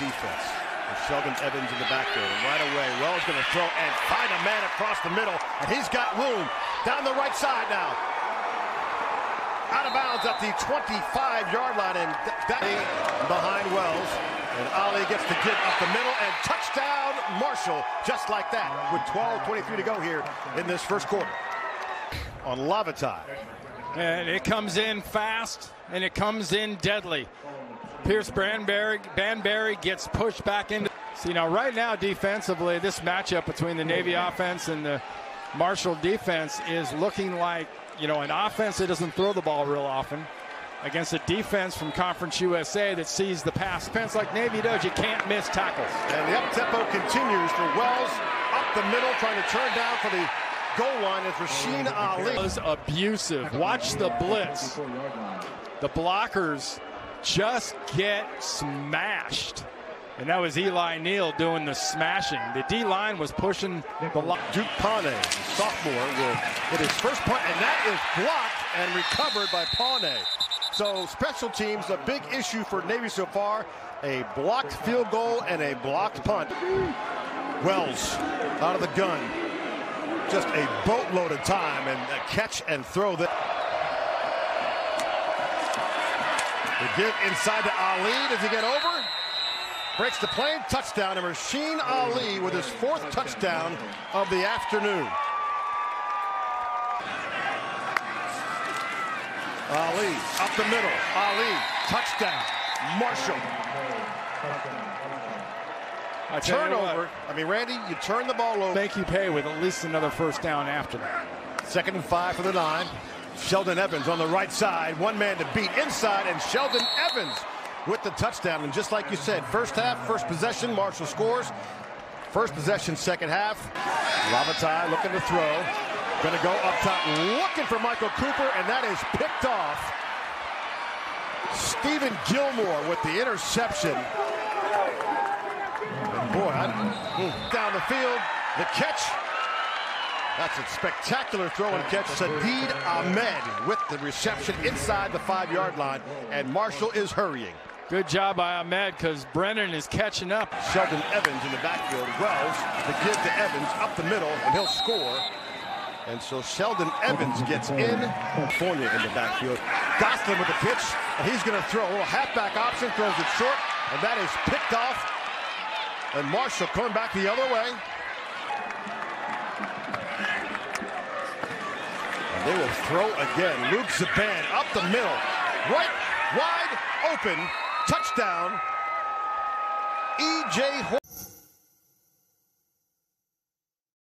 Defense. With Sheldon Evans in the backfield. And right away, Wells going to throw and find a man across the middle. And he's got room down the right side now. Out of bounds at the 25-yard line. And behind Wells. And Ali gets the get up the middle and touchdown Marshall just like that with 12-23 to go here in this first quarter on Lavatai. And it comes in fast and it comes in deadly. Pierce Banbury, Banbury gets pushed back into. See now, right now, defensively, this matchup between the Navy offense and the Marshall defense is looking like you know an offense that doesn't throw the ball real often against a defense from Conference USA that sees the pass. Defense like Navy does, you can't miss tackles. And the up tempo continues for Wells up the middle, trying to turn down for the goal line is Rasheen Ali. Was abusive. Watch the blitz. The blockers just get smashed. And that was Eli Neal doing the smashing. The D line was pushing the line. Duke Pawnee, sophomore, will hit his first punt, and that is blocked and recovered by Pawnee. So special teams, a big issue for Navy so far. A blocked field goal and a blocked punt. Wells out of the gun. Just a boatload of time and a catch and throw that. The give inside to Ali. Does he get over? Breaks the plane. Touchdown. And Rasheen Ali with his fourth touchdown of the afternoon. Ali up the middle. Ali touchdown. Marshall. I Turnover. I mean, Randy, you turn the ball over. Thank you, Pay, with at least another first down after that. Second and five for the nine. Sheldon Evans on the right side. One man to beat inside, and Sheldon Evans with the touchdown. And just like you said, first half, first possession, Marshall scores. First possession, second half. Lavatai looking to throw. Going to go up top, looking for Michael Cooper, and that is picked off. Steven Gilmore with the interception. And boy, I, hmm, down the field, the catch. That's a spectacular throw and catch. Shadeed Ahmed with the reception inside the five-yard line, and Marshall is hurrying. Good job by Ahmed because Brennan is catching up. Sheldon Evans in the backfield. Wells, the give to Evans up the middle, and he'll score. And so Sheldon Evans gets in. California in the backfield. Gosselin with the pitch, and he's going to throw a little halfback option, throws it short, and that is picked off. And Marshall coming back the other way. They will throw again. Luke Zaban up the middle. Right, wide open. Touchdown. E.J.